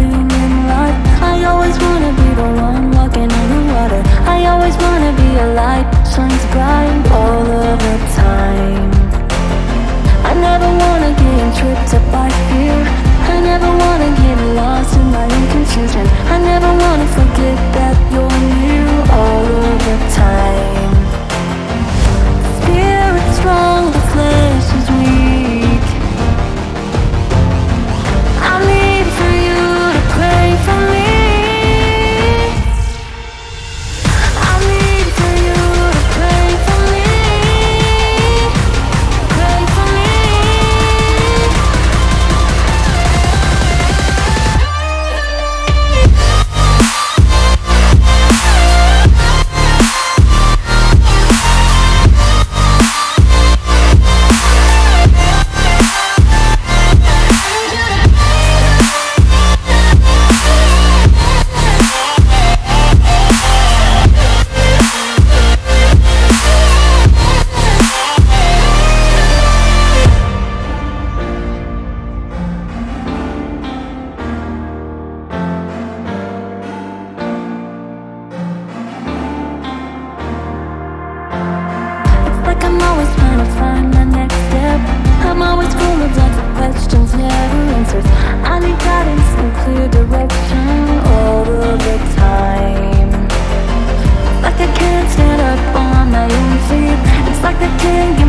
in life. I always wanna be the one walking on the water. I always wanna be a light, shines bright all of the time. I never wanna get tripped up by fear. I never wanna get lost in my own confusion. answers I need guidance and clear direction all of the time. Like I can't stand up on my own feet. It's like I can't